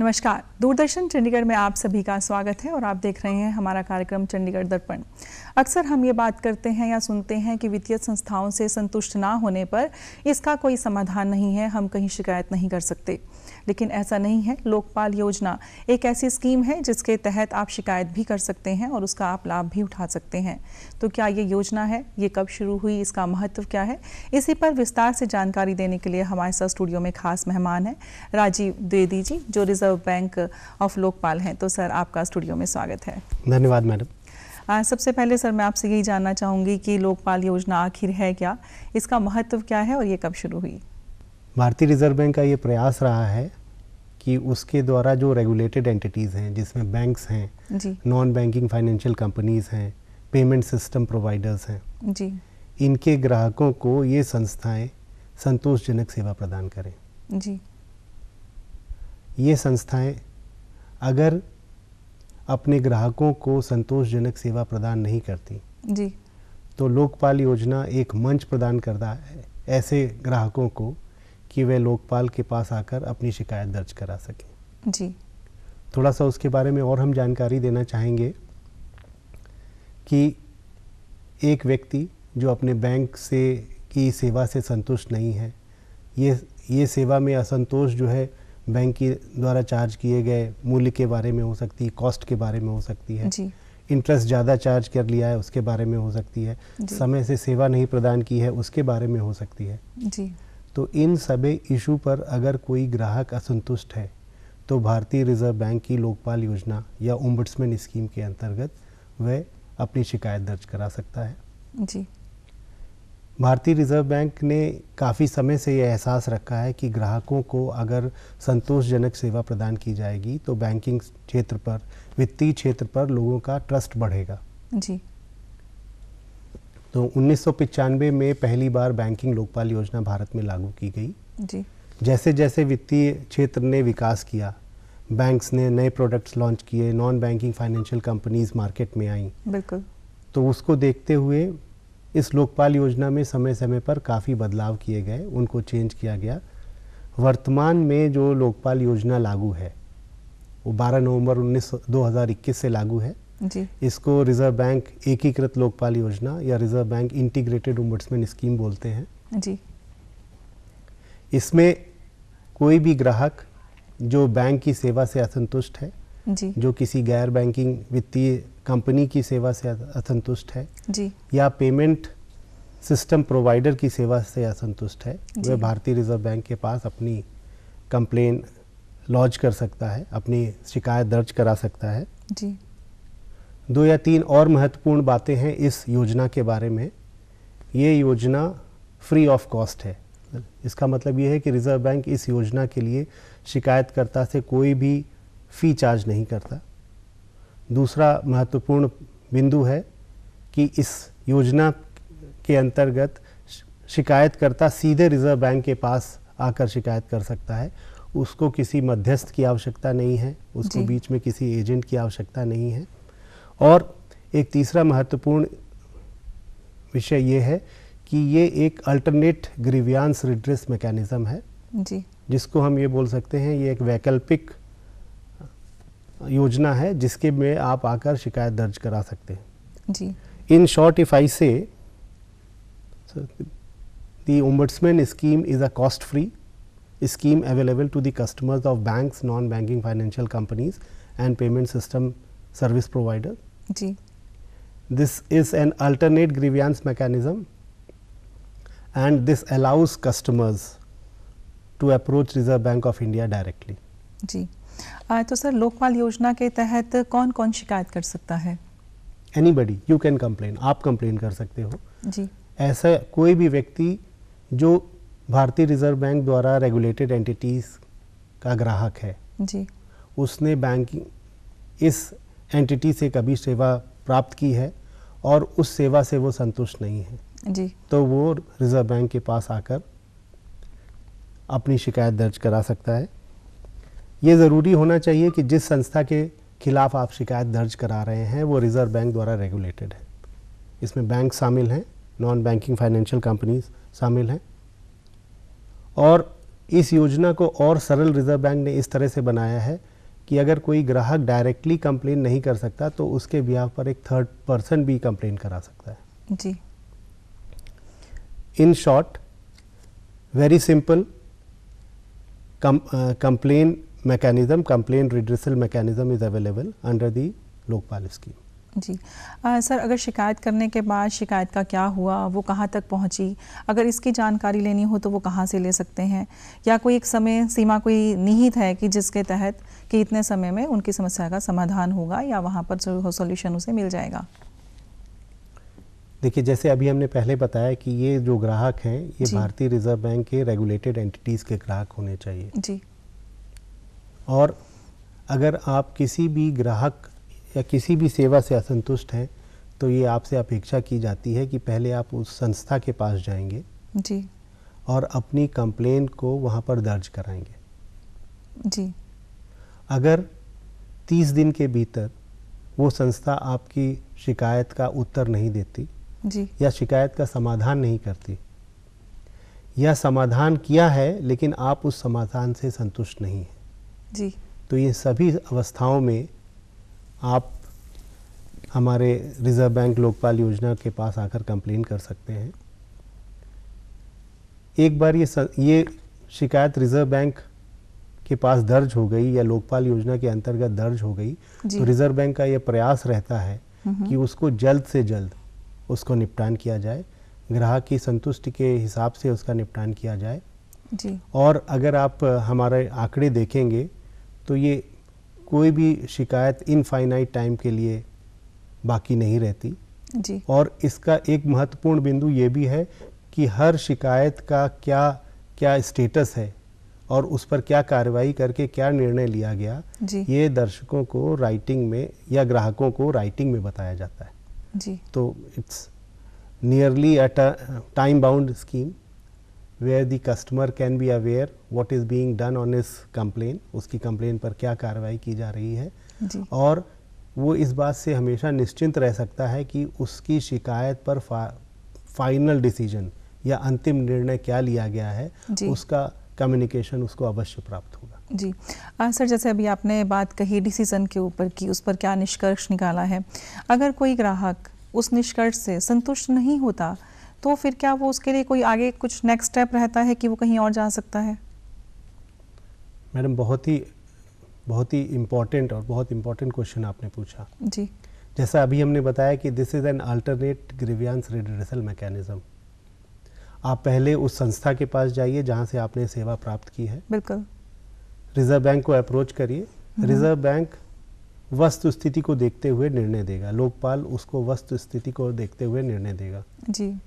नमस्कार। दूरदर्शन चंडीगढ़ में आप सभी का स्वागत है और आप देख रहे हैं हमारा कार्यक्रम चंडीगढ़ दर्पण। अक्सर हम ये बात करते हैं या सुनते हैं कि वित्तीय संस्थाओं से संतुष्ट ना होने पर इसका कोई समाधान नहीं है, हम कहीं शिकायत नहीं कर सकते। लेकिन ऐसा नहीं है। लोकपाल योजना एक ऐसी स्कीम है जिसके तहत आप शिकायत भी कर सकते हैं और उसका आप लाभ भी उठा सकते हैं। तो क्या ये योजना है? ये कब शुरू हुई? इसका महत्व क्या है? इसी पर विस्तार से जानकारी देने के लिए हमारे साथ स्टूडियो में खास मेहमान हैं राजीव द्विवेदी जी जो रिज़र्व बैंक ऑफ़ लोकपाल हैं। तो सर आपका स्टूडियो में स्वागत है। धन्यवाद मैडम। आ, सबसे पहले सर मैं आपसे यही जानना चाहूँगी कि लोकपाल योजना आखिर है क्या? इसका महत्व क्या है और ये कब शुरू हुई? भारतीय रिज़र्व बैंक का ये प्रयास रहा है कि उसके द्वारा जो रेगुलेटेड एंटिटीज़ हैं जिसमें बैंक्स हैं नॉन बैंकिंग फाइनेंशियल कंपनीज़ हैं पेमेंट सिस्टम प्रोवाइडर्स हैं जी। इनके ग्राहकों को ये संस्थाएँ संतोषजनक सेवा प्रदान करें। जी। ये संस्थाएँ अगर अपने ग्राहकों को संतोषजनक सेवा प्रदान नहीं करती जी। तो लोकपाल योजना एक मंच प्रदान करता है ऐसे ग्राहकों को कि वे लोकपाल के पास आकर अपनी शिकायत दर्ज करा सकें। जी। थोड़ा सा उसके बारे में और हम जानकारी देना चाहेंगे कि एक व्यक्ति जो अपने बैंक से की सेवा से संतुष्ट नहीं है ये ये सेवा में असंतोष जो है बैंक के द्वारा चार्ज किए गए मूल्य के बारे में हो सकती है कॉस्ट के बारे में हो सकती है। इंटरेस्ट ज़्यादा चार्ज कर लिया है उसके बारे में हो सकती है। समय से सेवा नहीं प्रदान की है उसके बारे में हो सकती है। जी। तो इन सभी इशू पर अगर कोई ग्राहक असंतुष्ट है तो भारतीय रिज़र्व बैंक की लोकपाल योजना या ओम्बड्समैन स्कीम के अंतर्गत वह अपनी शिकायत दर्ज करा सकता है। जी। भारतीय रिज़र्व बैंक ने काफ़ी समय से यह एहसास रखा है कि ग्राहकों को अगर संतोषजनक सेवा प्रदान की जाएगी तो बैंकिंग क्षेत्र पर वित्तीय क्षेत्र पर लोगों का ट्रस्ट बढ़ेगा। जी। तो उन्नीस में पहली बार बैंकिंग लोकपाल योजना भारत में लागू की गई। जी। जैसे जैसे वित्तीय क्षेत्र ने विकास किया बैंक्स ने नए प्रोडक्ट्स लॉन्च किए non banking financial companies market में आई। बिल्कुल। तो उसको देखते हुए इस लोकपाल योजना में समय समय पर काफ़ी बदलाव किए गए उनको चेंज किया गया। वर्तमान में जो लोकपाल योजना लागू है वो 12 नवंबर 19 2021 से लागू है। जी। इसको रिज़र्व बैंक एकीकृत लोकपाल योजना या reserve bank integrated ombudsman scheme बोलते हैं। जी। इसमें कोई भी ग्राहक जो बैंक की सेवा से असंतुष्ट है जी। जो किसी गैर बैंकिंग वित्तीय कंपनी की सेवा से असंतुष्ट है जी। या पेमेंट सिस्टम प्रोवाइडर की सेवा से असंतुष्ट है वह भारतीय रिज़र्व बैंक के पास अपनी कंप्लेन लॉन्च कर सकता है अपनी शिकायत दर्ज करा सकता है। जी। दो या तीन और महत्वपूर्ण बातें हैं इस योजना के बारे में। ये योजना फ्री ऑफ़ कॉस्ट है। इसका मतलब ये है कि रिज़र्व बैंक इस योजना के लिए शिकायतकर्ता से कोई भी फ़ी चार्ज नहीं करता। दूसरा महत्वपूर्ण बिंदु है कि इस योजना के अंतर्गत शिकायतकर्ता सीधे रिज़र्व बैंक के पास आकर शिकायत कर सकता है। उसको किसी मध्यस्थ की आवश्यकता नहीं है। उसको बीच में किसी एजेंट की आवश्यकता नहीं है। और एक तीसरा महत्वपूर्ण विषय ये है कि ये एक अल्टरनेट ग्रीवियांस रिड्रेस मैकेनिज्म है। जी। जिसको हम ये बोल सकते हैं ये एक वैकल्पिक योजना है जिसके में आप आकर शिकायत दर्ज करा सकते हैं। जी। इन short if I say the ombudsman scheme is a cost free scheme available to customers of bank non banking financial companies and payment system service provider ji This is an alternate grievance mechanism, and this allows customers to approach Reserve Bank of India directly. जी आ, तो sir Lokpal योजना के तहत कौन कौन शिकायत कर सकता है Anybody, you can complain. आप complain कर सकते हो. जी ऐसा कोई भी व्यक्ति जो भारतीय रिज़र्व बैंक द्वारा रेगुलेटेड एंटिटीज का ग्राहक है जी उसने बैंकिंग इस एंटिटी से कभी सेवा प्राप्त की है और उस सेवा से वो संतुष्ट नहीं है। जी। तो वो रिज़र्व बैंक के पास आकर अपनी शिकायत दर्ज करा सकता है। ये ज़रूरी होना चाहिए कि जिस संस्था के खिलाफ आप शिकायत दर्ज करा रहे हैं वो रिज़र्व बैंक द्वारा रेगुलेटेड है। इसमें बैंक शामिल हैं नॉन बैंकिंग फाइनेंशियल कंपनीज़ शामिल हैं। और इस योजना को और सरल रिज़र्व बैंक ने इस तरह से बनाया है कि अगर कोई ग्राहक डायरेक्टली कंप्लेन नहीं कर सकता तो उसके बिहाफ पर एक थर्ड पर्सन भी कंप्लेन करा सकता है। जी। In short very simple complaint mechanism complaint redressal mechanism is available under the Lokpal scheme जी। आ, सर अगर शिकायत करने के बाद शिकायत का क्या हुआ वो कहाँ तक पहुँची? अगर इसकी जानकारी लेनी हो तो वो कहाँ से ले सकते हैं? या कोई एक समय सीमा कोई निहित है कि जिसके तहत कि इतने समय में उनकी समस्या का समाधान होगा या वहाँ पर जो सोल्यूशन उसे मिल जाएगा? देखिए जैसे अभी हमने पहले बताया कि ये जो ग्राहक हैं ये भारतीय रिज़र्व बैंक के रेगुलेटेड एंटिटीज़ के ग्राहक होने चाहिए। जी। और अगर आप किसी भी ग्राहक या किसी भी सेवा से असंतुष्ट हैं तो ये आपसे अपेक्षा की जाती है कि पहले आप उस संस्था के पास जाएँगे। जी। और अपनी कंप्लेन को वहाँ पर दर्ज कराएँगे। जी। अगर 30 दिन के भीतर वो संस्था आपकी शिकायत का उत्तर नहीं देती जी। या शिकायत का समाधान नहीं करती या समाधान किया है लेकिन आप उस समाधान से संतुष्ट नहीं हैं जी। तो ये सभी अवस्थाओं में आप हमारे रिज़र्व बैंक लोकपाल योजना के पास आकर कंप्लेन कर सकते हैं। एक बार ये स, ये शिकायत रिज़र्व बैंक के पास दर्ज हो गई या लोकपाल योजना के अंतर्गत दर्ज हो गई तो रिज़र्व बैंक का यह प्रयास रहता है कि उसको जल्द से जल्द उसको निपटान किया जाए ग्राहक की संतुष्टि के हिसाब से उसका निपटान किया जाए। जी। और अगर आप हमारे आंकड़े देखेंगे तो ये कोई भी शिकायत इनफाइनाइट टाइम के लिए बाकी नहीं रहती। जी। और इसका एक महत्वपूर्ण बिंदु ये भी है कि हर शिकायत का क्या क्या स्टेटस है। और उस पर क्या कार्रवाई करके क्या निर्णय लिया गया जी। ये दर्शकों को राइटिंग में या ग्राहकों को राइटिंग में बताया जाता है। जी। तो it's nearly at a time bound scheme where the customer can be aware what is being done on इस कंप्लेन उसकी कंप्लेन पर क्या कार्रवाई की जा रही है। जी। और वो इस बात से हमेशा निश्चिंत रह सकता है कि उसकी शिकायत पर फा, फाइनल डिसीज़न या अंतिम निर्णय क्या लिया गया है जी। उसका कम्युनिकेशन उसको अवश्य प्राप्त होगा। जी। आ, सर जैसे अभी आपने बात कही डिसीज़न के ऊपर की उस पर क्या निष्कर्ष निकाला है अगर कोई ग्राहक उस निष्कर्ष से संतुष्ट नहीं होता तो फिर क्या वो उसके लिए कोई आगे कुछ नेक्स्ट स्टेप रहता है कि वो कहीं और जा सकता है? मैडम बहुत ही बहुत ही इम्पोर्टेंट और बहुत इम्पोर्टेंट क्वेश्चन आपने पूछा। जी। जैसा अभी हमने बताया कि this is an alternate grievance redressal mechanism आप पहले उस संस्था के पास जाइए जहाँ से आपने सेवा प्राप्त की है। बिल्कुल। रिज़र्व बैंक को अप्रोच करिए। रिज़र्व बैंक वस्तु स्थिति को देखते हुए निर्णय देगा। लोकपाल उसको वस्तु स्थिति को देखते हुए निर्णय देगा। जी।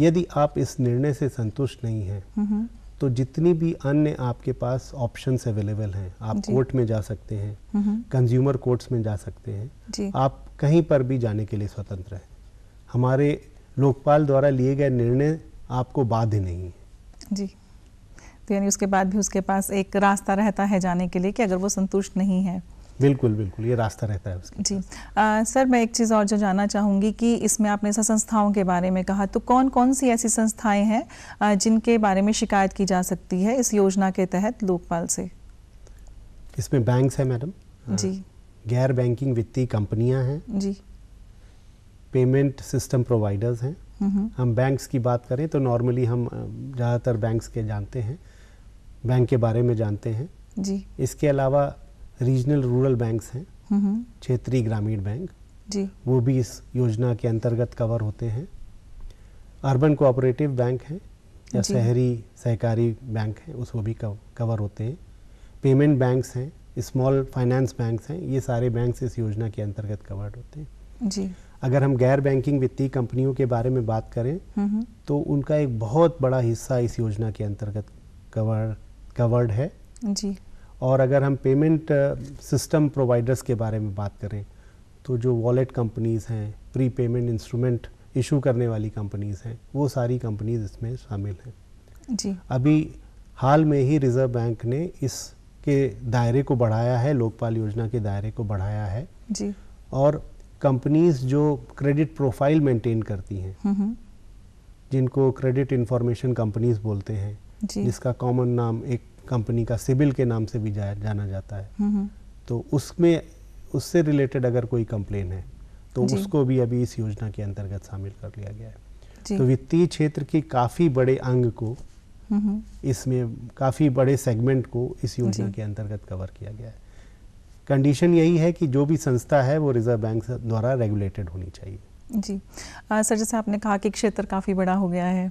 यदि आप इस निर्णय से संतुष्ट नहीं हैं हम्म। तो जितनी भी अन्य आपके पास ऑप्शंस अवेलेबल हैं आप कोर्ट में जा सकते हैं हम्म। कंज्यूमर कोर्ट्स में जा सकते हैं। आप कहीं पर भी जाने के लिए स्वतंत्र हैं। हमारे लोकपाल द्वारा लिए गए निर्णय आपको बाध्य नहीं है। जी। तो यानी उसके बाद भी उसके पास एक रास्ता रहता है जाने के लिए कि अगर वो संतुष्ट नहीं है। बिल्कुल बिल्कुल ये रास्ता रहता है उसका जी। आ, सर मैं एक चीज़ और जो जानना चाहूँगी कि इसमें आपने ऐसा संस्थाओं के बारे में कहा तो कौन कौन सी ऐसी संस्थाएँ हैं जिनके बारे में शिकायत की जा सकती है इस योजना के तहत लोकपाल से? इसमें बैंक्स है मैडम। जी। गैर बैंकिंग वित्तीय कंपनियाँ हैं। जी। पेमेंट सिस्टम प्रोवाइडर्स हैं। हम बैंक्स की बात करें तो नॉर्मली हम ज़्यादातर बैंक्स के जानते हैं बैंक के बारे में जानते हैं। जी। इसके अलावा रीजनल रूरल बैंक्स हैं क्षेत्रीय ग्रामीण बैंक जी। वो भी इस योजना के अंतर्गत कवर होते हैं। अर्बन कोऑपरेटिव बैंक हैं या शहरी सहकारी बैंक हैं उस वो भी कवर होते हैं। पेमेंट बैंक्स हैं स्मॉल फाइनेंस बैंक्स हैं ये सारे बैंक्स इस योजना के अंतर्गत कवर्ड होते हैं। जी। अगर हम गैर बैंकिंग वित्तीय कंपनियों के बारे में बात करें तो उनका एक बहुत बड़ा हिस्सा इस योजना के अंतर्गत कवर कवर्ड है। जी। और अगर हम पेमेंट सिस्टम प्रोवाइडर्स के बारे में बात करें तो जो वॉलेट कंपनीज़ हैं प्री पेमेंट इंस्ट्रूमेंट इशू करने वाली कंपनीज़ हैं वो सारी कंपनीज़ इसमें शामिल हैं। जी। अभी हाल में ही रिज़र्व बैंक ने इसके दायरे को बढ़ाया है लोकपाल योजना के दायरे को बढ़ाया है। जी। और कंपनीज़ जो क्रेडिट प्रोफ़ाइल मेंटेन करती हैं हम्म जिनको क्रेडिट इंफॉर्मेशन कंपनीज़ बोलते हैं जिसका कॉमन नाम एक कंपनी का सिबिल के नाम से भी जा, जाना जाता है। हम्म तो उसमें उससे रिलेटेड अगर कोई कंप्लेन है तो उसको भी अभी इस योजना के अंतर्गत शामिल कर लिया गया है। तो वित्तीय क्षेत्र के काफ़ी बड़े अंग को हम्म, हम्म, इसमें काफ़ी बड़े सेगमेंट को इस योजना के अंतर्गत कवर किया गया है। कंडीशन यही है कि जो भी संस्था है वो रिज़र्व बैंक द्वारा रेगुलेटेड होनी चाहिए। जी। आ, सर जैसे आपने कहा कि क्षेत्र काफ़ी बड़ा हो गया है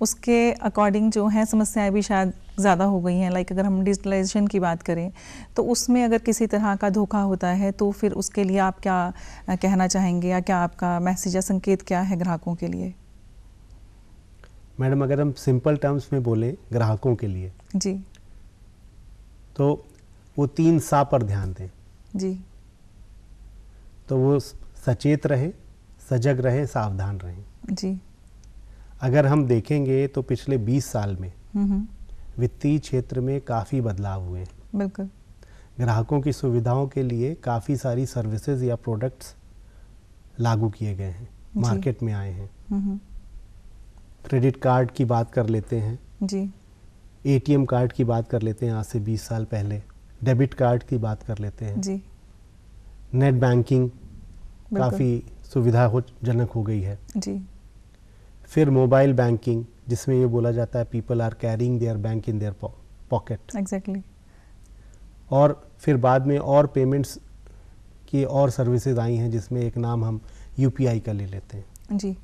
उसके अकॉर्डिंग जो है समस्याएँ भी शायद ज़्यादा हो गई हैं लाइक अगर हम डिजिटलाइजेशन की बात करें तो उसमें अगर किसी तरह का धोखा होता है तो फिर उसके लिए आप क्या कहना चाहेंगे या क्या आपका मैसेज या संकेत क्या है ग्राहकों के लिए? मैडम अगर हम सिंपल टर्म्स में बोलें ग्राहकों के लिए जी। तो वो तीन सा पर ध्यान दें। जी। तो वो सचेत रहें सजग रहे सावधान रहे। जी। अगर हम देखेंगे तो पिछले 20 साल में हम्म हम्म, वित्तीय क्षेत्र में काफ़ी बदलाव हुए। बिल्कुल। ग्राहकों की सुविधाओं के लिए काफ़ी सारी सर्विसेज़ या प्रोडक्ट्स लागू किए गए हैं मार्केट में आए हैं। हम्म हम्म, क्रेडिट कार्ड की बात कर लेते हैं। जी। एटीएम कार्ड की बात कर लेते हैं आज से 20 साल पहले। डेबिट कार्ड की बात कर लेते हैं। जी। नेट बैंकिंग काफ़ी सुविधाजनक हो गई है। जी। फिर मोबाइल बैंकिंग जिसमें ये बोला जाता है people are carrying their bank in their pocket exactly और फिर बाद में और पेमेंट्स की और सर्विसेज़ आई हैं जिसमें एक नाम हम यूपीआई का ले लेते हैं। जी।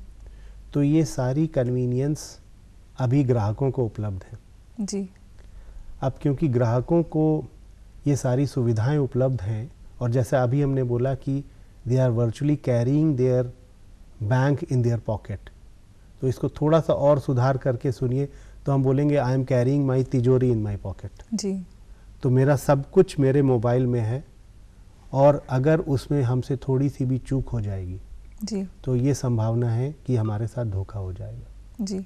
तो ये सारी कन्वीनियंस अभी ग्राहकों को उपलब्ध है। जी। अब क्योंकि ग्राहकों को ये सारी सुविधाएँ उपलब्ध हैं। और जैसे अभी हमने बोला कि they are virtually carrying their bank in their pocket तो इसको थोड़ा सा और सुधार करके सुनिए तो हम बोलेंगे आई एम कैरिंग माई तिजोरी इन माई पॉकेट जी। तो मेरा सब कुछ मेरे मोबाइल में है और अगर उसमें हमसे थोड़ी सी भी चूक हो जाएगी जी। तो ये संभावना है कि हमारे साथ धोखा हो जाएगा। जी।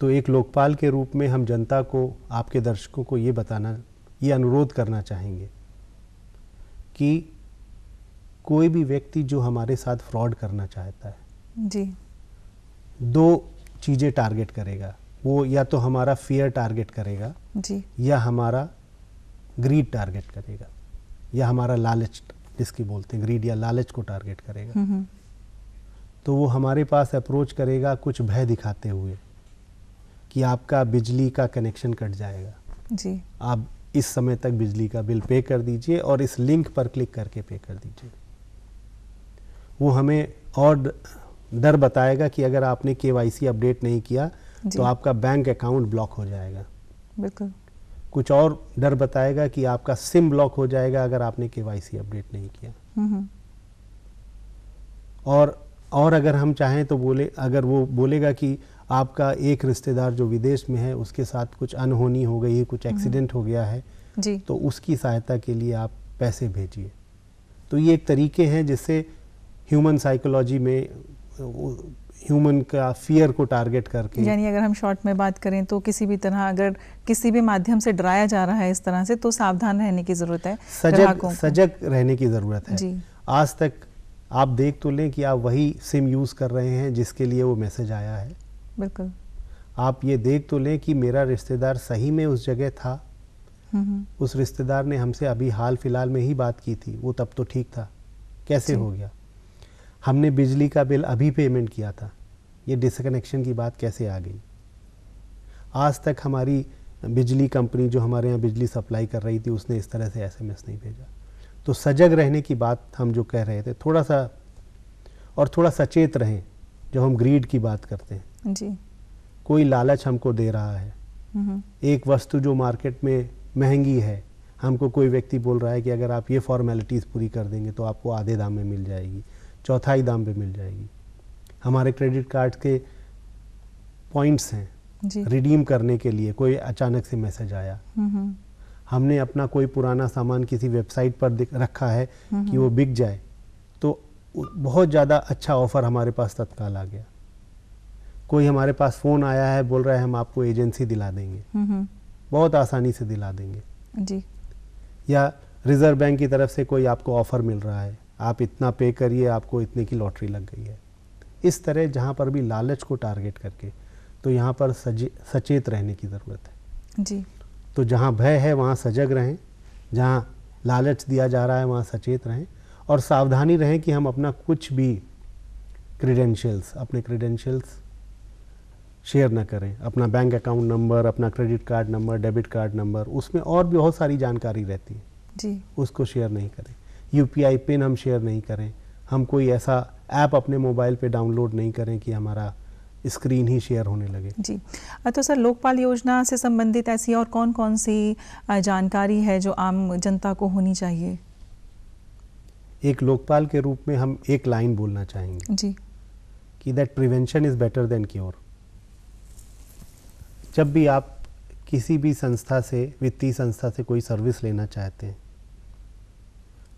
तो एक लोकपाल के रूप में हम जनता को आपके दर्शकों को ये बताना ये अनुरोध करना चाहेंगे कि कोई भी व्यक्ति जो हमारे साथ फ्रॉड करना चाहता है जी। दो चीज़ें टारगेट करेगा। वो या तो हमारा फियर टारगेट करेगा जी। या हमारा ग्रीड टारगेट करेगा या हमारा लालच जिसकी बोलते हैं ग्रीड या लालच को टारगेट करेगा। हम्म हम्म, तो वो हमारे पास अप्रोच करेगा कुछ भय दिखाते हुए कि आपका बिजली का कनेक्शन कट जाएगा। जी। आप इस समय तक बिजली का बिल पे कर दीजिए और इस लिंक पर क्लिक करके पे कर दीजिए। वो हमें और डर बताएगा कि अगर आपने के अपडेट नहीं किया तो आपका बैंक अकाउंट ब्लॉक हो जाएगा। बिल्कुल। कुछ और डर बताएगा कि आपका सिम ब्लॉक हो जाएगा अगर आपने के अपडेट नहीं किया। और और अगर हम चाहें तो बोले अगर वो बोलेगा कि आपका एक रिश्तेदार जो विदेश में है उसके साथ कुछ अनहोनी हो गई है कुछ एक्सीडेंट हो गया है जी। तो उसकी सहायता के लिए आप पैसे भेजिए। तो ये एक तरीके हैं जिससे ह्यूमन साइकोलॉजी में ह्यूमन का फियर को टारगेट करके यानी अगर हम शॉर्ट में बात करें तो किसी भी तरह अगर किसी भी माध्यम से डराया जा रहा है इस तरह से तो सावधान रहने की ज़रूरत है सजग। सजग रहने की ज़रूरत है। जी। आज तक आप देख तो लें कि आप वही सिम यूज़ कर रहे हैं जिसके लिए वो मैसेज आया है। बिल्कुल। आप ये देख तो लें कि मेरा रिश्तेदार सही में उस जगह था। हम्म हम्म, उस रिश्तेदार ने हमसे अभी हाल फ़िलहाल में ही बात की थी। वो तब तो ठीक था। कैसे हो गया? हमने बिजली का बिल अभी पेमेंट किया था। ये डिसकनेक्शन की बात कैसे आ गई? आज तक हमारी बिजली कंपनी जो हमारे यहाँ बिजली सप्लाई कर रही थी उसने इस तरह से एसएमएस नहीं भेजा। तो सजग रहने की बात हम जो कह रहे थे थोड़ा सा और थोड़ा सचेत रहें जब हम ग्रीड की बात करते हैं। जी। कोई लालच हमको दे रहा है। हम्म। हम्म, एक वस्तु जो मार्केट में महँगी है हमको कोई व्यक्ति बोल रहा है कि अगर आप ये फॉर्मेलिटीज़ पूरी कर देंगे तो आपको आधे दाम में मिल जाएगी चौथाई दाम पे मिल जाएगी। हमारे क्रेडिट कार्ड के पॉइंट्स हैं। रिडीम करने के लिए कोई अचानक से मैसेज आया। हम्म। हम्म, हमने अपना कोई पुराना सामान किसी वेबसाइट पर रखा है कि वो बिक जाए तो बहुत ज़्यादा अच्छा ऑफ़र हमारे पास तत्काल आ गया। कोई हमारे पास फ़ोन आया है बोल रहा है हम आपको एजेंसी दिला देंगे। हम्म हम्म, बहुत आसानी से दिला देंगे। जी। या रिज़र्व बैंक की तरफ़ से कोई आपको ऑफ़र मिल रहा है आप इतना पे करिए आपको इतने की लॉटरी लग गई है। इस तरह जहाँ पर भी लालच को टारगेट करके तो यहाँ पर सचेत रहने की ज़रूरत है। जी। तो जहाँ भय है वहाँ सजग रहें। जहाँ लालच दिया जा रहा है वहाँ सचेत रहें। और सावधानी रहें कि हम अपना कुछ भी क्रीडेंशियल्स अपने क्रीडेंशियल्स शेयर ना करें। अपना बैंक अकाउंट नंबर अपना credit card number debit card number उसमें और भी बहुत सारी जानकारी रहती है। जी। उसको शेयर नहीं करें। यूपीआई पिन हम शेयर नहीं करें। हम कोई ऐसा ऐप अपने मोबाइल पे डाउनलोड नहीं करें कि हमारा स्क्रीन ही शेयर होने लगे। जी। तो सर लोकपाल योजना से संबंधित ऐसी और कौन कौन सी जानकारी है जो आम जनता को होनी चाहिए? एक लोकपाल के रूप में हम एक लाइन बोलना चाहेंगे। जी। कि that prevention is better than cure जब भी आप किसी भी संस्था से, वित्तीय संस्था से कोई सर्विस लेना चाहते हैं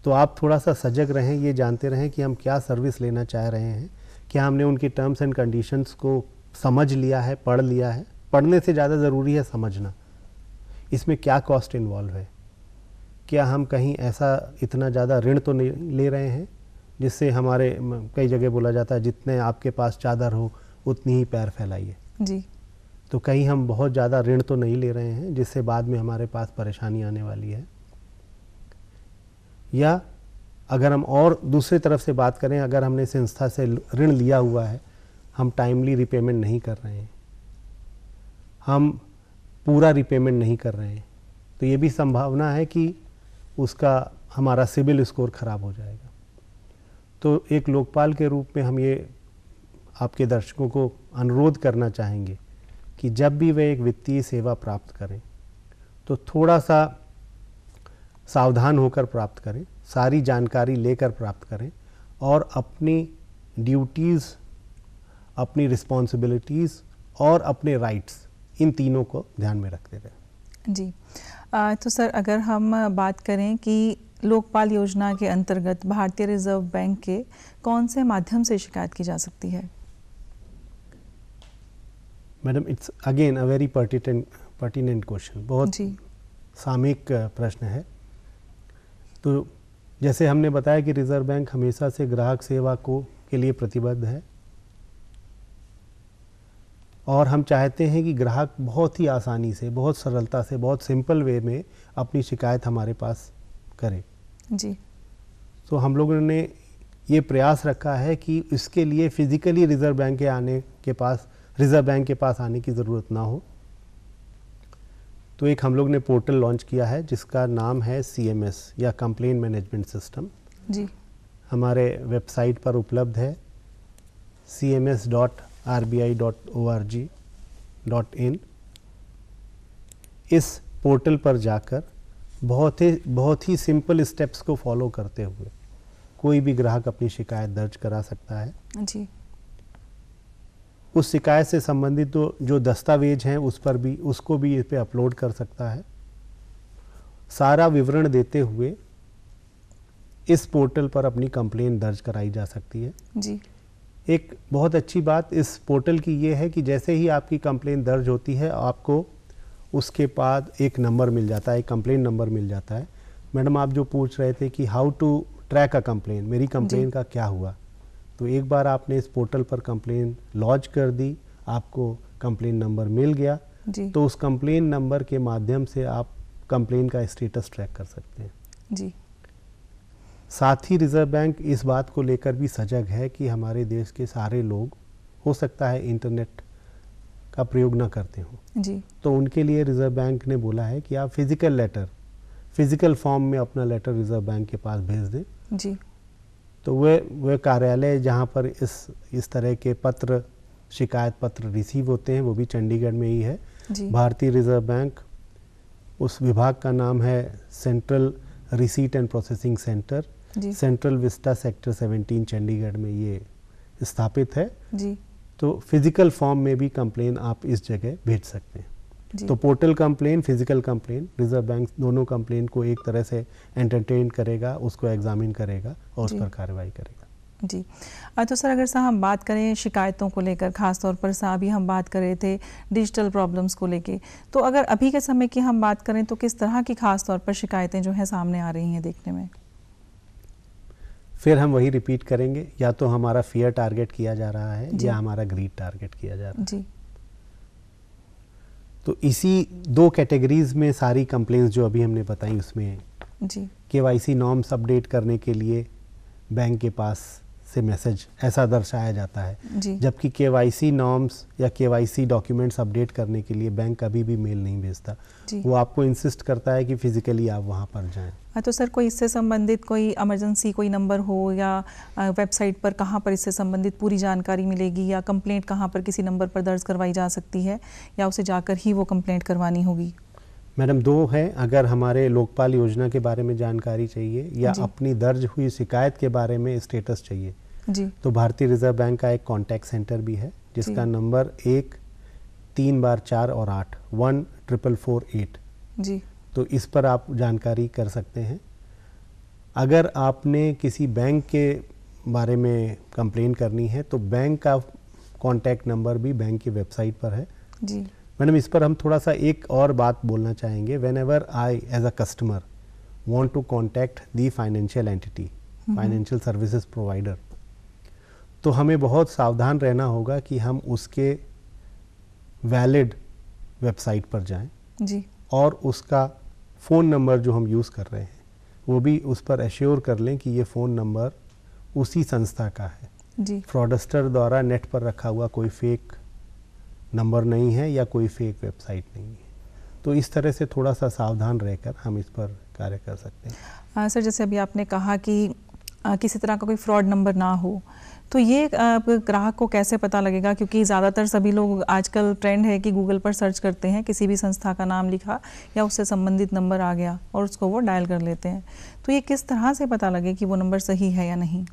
तो आप थोड़ा सा सजग रहें, ये जानते रहें कि हम क्या सर्विस लेना चाह रहे हैं, क्या हमने उनकी टर्म्स एंड कंडीशंस को समझ लिया है, पढ़ लिया है। पढ़ने से ज़्यादा ज़रूरी है समझना। इसमें क्या कॉस्ट इन्वॉल्व है? क्या हम कहीं ऐसा इतना ज़्यादा ऋण तो नहीं ले रहे हैं, जिससे हमारे कई जगह बोला जाता है, जितने आपके पास चादर हो, उतनी ही पैर फैलाइए। जी। तो कहीं हम बहुत ज़्यादा ऋण तो नहीं ले रहे हैं, जिससे बाद में हमारे पास परेशानी आने वाली है। या अगर हम और दूसरी तरफ़ से बात करें, अगर हमने संस्था से ऋण लिया हुआ है, हम टाइमली रिपेमेंट नहीं कर रहे हैं। हम पूरा रिपेमेंट नहीं कर रहे हैं। तो ये भी संभावना है कि उसका, हमारा सिविल स्कोर खराब हो जाएगा। तो एक लोकपाल के रूप में हम ये आपके दर्शकों को अनुरोध करना चाहेंगे कि जब भी वे एक वित्तीय सेवा प्राप्त करें तो थोड़ा सा सावधान होकर प्राप्त करें सारी जानकारी लेकर प्राप्त करें और अपनी ड्यूटीज़ अपनी रिस्पॉन्सिबिलिटीज़ और अपने राइट्स इन तीनों को ध्यान में रखते रहें। जी। अ, तो सर अगर हम बात करें कि लोकपाल योजना के अंतर्गत भारतीय रिज़र्व बैंक के कौन से माध्यम से शिकायत की जा सकती है? Madam it's again a very pertinent pertinent question बहुत जी। सामयिक प्रश्न है। तो जैसे हमने बताया कि रिज़र्व बैंक हमेशा से ग्राहक सेवा को के लिए प्रतिबद्ध है। और हम चाहते हैं कि ग्राहक बहुत ही आसानी से बहुत सरलता से बहुत सिंपल वे में अपनी शिकायत हमारे पास करे। जी। तो हम लोगों ने ये प्रयास रखा है कि इसके लिए फिजिकली रिज़र्व बैंक के आने के पास रिज़र्व बैंक के पास आने की ज़रूरत ना हो। तो एक हम लोग ने पोर्टल लॉन्च किया है जिसका नाम है सीएमएस या कंप्लेन मैनेजमेंट सिस्टम। जी। हमारे वेबसाइट पर उपलब्ध है C M S dot R B I dot O R G dot I N portal पर जाकर बहुत ही बहुत ही सिंपल स्टेप्स को फॉलो करते हुए कोई भी ग्राहक अपनी शिकायत दर्ज करा सकता है। जी। उस शिकायत से संबंधित तो जो दस्तावेज़ हैं उस पर भी उसको भी इस पे अपलोड कर सकता है। सारा विवरण देते हुए इस पोर्टल पर अपनी कंप्लेन दर्ज कराई जा सकती है। जी। एक बहुत अच्छी बात इस पोर्टल की ये है कि जैसे ही आपकी कंप्लेन दर्ज होती है आपको उसके बाद एक नंबर मिल जाता है एक कंप्लेन नंबर मिल जाता है। मैडम आप जो पूछ रहे थे कि how to track a complaint मेरी कंप्लेन का क्या हुआ? तो एक बार आपने इस पोर्टल पर कंप्लेन लॉन्च कर दी आपको कंप्लेन नंबर मिल गया। जी। तो उस कंप्लेन नंबर के माध्यम से आप कंप्लेन का स्टेटस ट्रैक कर सकते हैं। जी। साथ ही रिज़र्व बैंक इस बात को लेकर भी सजग है कि हमारे देश के सारे लोग हो सकता है इंटरनेट का प्रयोग ना करते हों। जी। तो उनके लिए रिज़र्व बैंक ने बोला है कि आप फ़िज़िकल लेटर फ़िज़िकल फॉर्म में अपना लेटर रिज़र्व बैंक के पास भेज दें। जी। तो वे वे कार्यालय जहाँ पर इस इस तरह के पत्र शिकायत पत्र रिसीव होते हैं वो भी चंडीगढ़ में ही है। भारतीय रिज़र्व बैंक उस विभाग का नाम है central receipt and processing centre central vista sector 17 Chandigarh में ये स्थापित है। जी। तो फ़िज़िकल फॉर्म में भी कंप्लेन आप इस जगह भेज सकते हैं। तो portal complaint physical complaint reserve bank दोनों कंप्लेन को एक तरह से एंटरटेन करेगा उसको एग्जामिन करेगा और उस पर कार्रवाई करेगा। जी। अ, तो सर अगर साहब हम बात करें शिकायतों को लेकर खास तौर पर साहब अभी हम बात कर रहे थे डिजिटल प्रॉब्लम्स को लेके तो अगर अभी के समय की हम बात करें तो किस तरह की खास तौर पर शिकायतें जो हैं सामने आ रही हैं देखने में? फिर हम वही रिपीट करेंगे या तो हमारा फियर टारगेट किया जा रहा है या हमारा ग्रीड टारगेट किया जा रहा है। जी। तो इसी दो कैटेगरीज में सारी कंप्लेंट्स जो अभी हमने बताई उसमें जी। के वाई सी नॉर्म्स अपडेट करने के लिए बैंक के पास से मैसेज ऐसा दर्शाया जाता है। जबकि केवाईसी नॉर्म्स या केवाईसी डॉक्यूमेंट्स अपडेट करने के लिए बैंक कभी भी मेल नहीं भेजता। वो आपको इंसिस्ट करता है कि फिजिकली आप वहाँ पर जाएँ। हाँ तो सर कोई इससे संबंधित कोई इमरजेंसी कोई नंबर हो या वेबसाइट पर कहाँ पर इससे संबंधित पूरी जानकारी मिलेगी या कंप्लेंट कहाँ पर किसी नंबर पर दर्ज करवाई जा सकती है या उसे जाकर ही वो कंप्लेंट करवानी होगी? मैडम दो हैं। अगर हमारे लोकपाल योजना के बारे में जानकारी चाहिए या अपनी दर्ज हुई शिकायत के बारे में स्टेटस चाहिए जी। तो भारतीय रिज़र्व बैंक का एक कॉन्टैक्ट सेंटर भी है जिसका नंबर एक तीन बार चार और आठ वन ट्रिपल फोर एट। जी। तो इस पर आप जानकारी कर सकते हैं। अगर आपने किसी बैंक के बारे में कंप्लेन करनी है तो बैंक का कॉन्टैक्ट नंबर भी बैंक की वेबसाइट पर है। जी। मैडम इस पर हम थोड़ा सा एक और बात बोलना चाहेंगे। Whenever I as a customer want to contact the financial entity financial services provider तो हमें बहुत सावधान रहना होगा कि हम उसके वैलिड वेबसाइट पर जाएँ जी। और उसका फ़ोन नंबर जो हम यूज़ कर रहे हैं वो भी उस पर एश्योर कर लें कि ये फ़ोन नंबर उसी संस्था का है। जी। फ्रॉडस्टर द्वारा नेट पर रखा हुआ कोई फेक नंबर नहीं है या कोई फेक वेबसाइट नहीं है। तो इस तरह से थोड़ा सा सावधान रहकर हम इस पर कार्य कर सकते हैं। आ, सर जैसे अभी आपने कहा कि आ, किसी तरह का कोई फ्रॉड नंबर ना हो तो ये ग्राहक को कैसे पता लगेगा? क्योंकि ज़्यादातर सभी लोग आजकल ट्रेंड है कि गूगल पर सर्च करते हैं किसी भी संस्था का नाम लिखा या उससे संबंधित नंबर आ गया और उसको वो डायल कर लेते हैं। तो ये किस तरह से पता लगे कि वो नंबर सही है या नहीं?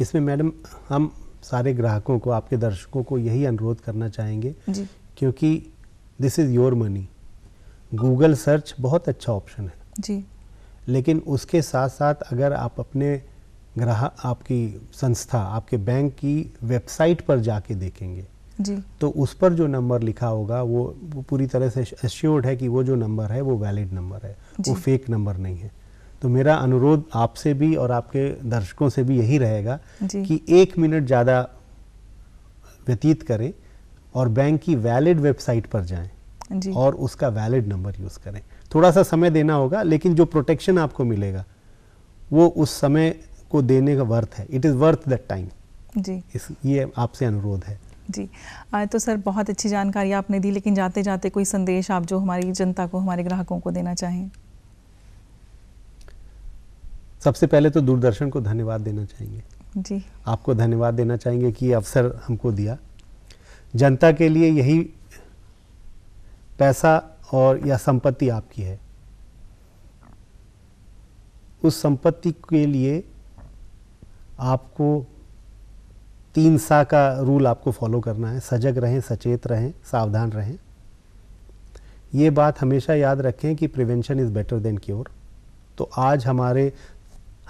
इसमें मैडम हम सारे ग्राहकों को आपके दर्शकों को यही अनुरोध करना चाहेंगे जी। क्योंकि this is your money Google search बहुत अच्छा ऑप्शन है। जी। लेकिन उसके साथ साथ अगर आप अपने ग्राहक आपकी संस्था आपके बैंक की वेबसाइट पर जाके देखेंगे जी। तो उस पर जो नंबर लिखा होगा वो, वो पूरी तरह से एश्योर्ड है कि वो जो नंबर है वो वैलिड नंबर है। वो फेक नंबर नहीं है। तो मेरा अनुरोध आपसे भी और आपके दर्शकों से भी यही रहेगा। कि एक मिनट ज़्यादा व्यतीत करें और बैंक की वैलिड वेबसाइट पर जाएँ जी। और उसका वैलिड नंबर यूज़ करें। थोड़ा सा समय देना होगा लेकिन जो प्रोटेक्शन आपको मिलेगा वो उस समय को देने का वर्थ है। It is worth that time जी। इस ये आपसे अनुरोध है। जी। आ, तो सर बहुत अच्छी जानकारी आपने दी लेकिन जाते जाते कोई संदेश आप जो हमारी जनता को हमारे ग्राहकों को देना चाहें। सबसे पहले तो दूरदर्शन को धन्यवाद देना चाहेंगे। जी। आपको धन्यवाद देना चाहेंगे कि अवसर हमको दिया। जनता के लिए यही पैसा और या संपत्ति आपकी है। उस संपत्ति के लिए आपको तीन सा का रूल आपको फॉलो करना है। सजग रहें सचेत रहें सावधान रहें। ये बात हमेशा याद रखें कि prevention is better than cure. तो आज हमारे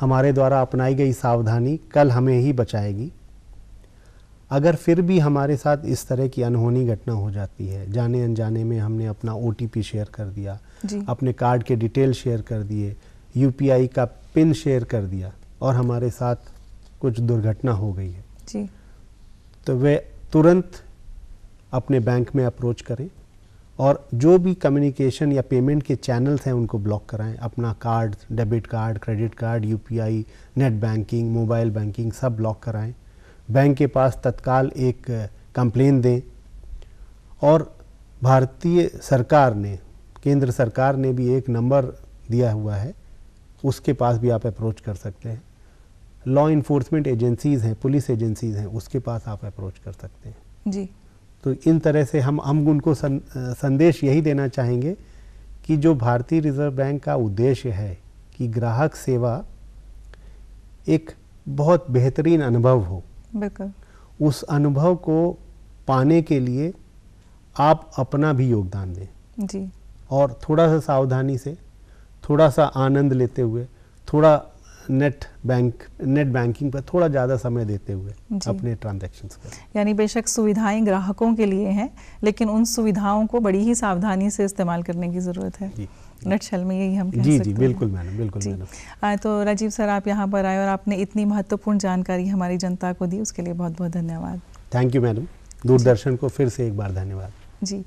हमारे द्वारा अपनाई गई सावधानी कल हमें ही बचाएगी। अगर फिर भी हमारे साथ इस तरह की अनहोनी घटना हो जाती है जाने अनजाने में हमने अपना ओटीपी शेयर कर दिया अपने कार्ड के डिटेल शेयर कर दिए यूपीआई का पिन शेयर कर दिया और हमारे साथ कुछ दुर्घटना हो गई है। जी। तो वे तुरंत अपने बैंक में अप्रोच करें। और जो भी कम्युनिकेशन या पेमेंट के चैनल्स हैं, उनको ब्लॉक कराएँ। अपना card debit card credit card UPI net banking mobile banking सब ब्लॉक कराएँ। बैंक के पास तत्काल एक कंप्लेन दें। और भारतीय सरकार ने, केंद्र सरकार ने भी एक नंबर दिया हुआ है, उसके पास भी आप अप्रोच कर सकते हैं। लॉ इन्फोर्समेंट एजेंसीज़ हैं पुलिस एजेंसीज़ हैं, उसके पास आप अप्रोच कर सकते हैं। जी। तो इन तरह से हम हम उनको सं, संदेश यही देना चाहेंगे कि जो भारतीय रिज़र्व बैंक का उद्देश्य है कि ग्राहक सेवा एक बहुत बेहतरीन अनुभव हो। बिल्कुल। उस अनुभव को पाने के लिए आप अपना भी योगदान दें। जी। और थोड़ा सा सावधानी से थोड़ा सा आनंद लेते हुए थोड़ा नेट बैंक नेट बैंकिंग पर थोड़ा ज़्यादा समय देते हुए अपने ट्रांजैक्शंस करें। यानी बेशक सुविधाएँ ग्राहकों के लिए हैं लेकिन उन सुविधाओं को बड़ी ही सावधानी से इस्तेमाल करने की ज़रूरत है। जी। नटशल में यही हम कह जी सकते जी बिल्कुल मैडम बिल्कुल मैडम। आ, तो राजीव सर आप यहाँ पर आए और आपने इतनी महत्वपूर्ण जानकारी हमारी जनता को दी उसके लिए बहुत बहुत धन्यवाद। थैंक यू मैडम दूरदर्शन को फिर से एक बार धन्यवाद। जी।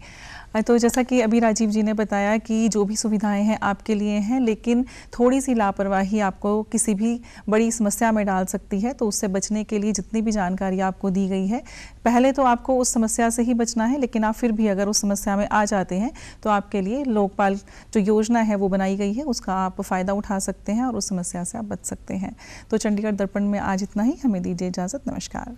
तो जैसा कि अभी राजीव जी ने बताया कि जो भी सुविधाएँ हैं आपके लिए हैं, लेकिन थोड़ी सी लापरवाही आपको किसी भी बड़ी समस्या में डाल सकती है तो उससे बचने के लिए जितनी भी जानकारी आपको दी गई है, पहले तो आपको उस समस्या से ही बचना है, लेकिन आप फिर भी अगर उस समस्या में आ जाते हैं तो आपके लिए लोकपाल जो योजना है वो बनाई गई है, उसका आप फ़ायदा उठा सकते हैं और उस समस्या से आप बच सकते हैं। तो चंडीगढ़ दर्पण में आज इतना ही, हमें दीजिए इजाज़त, नमस्कार।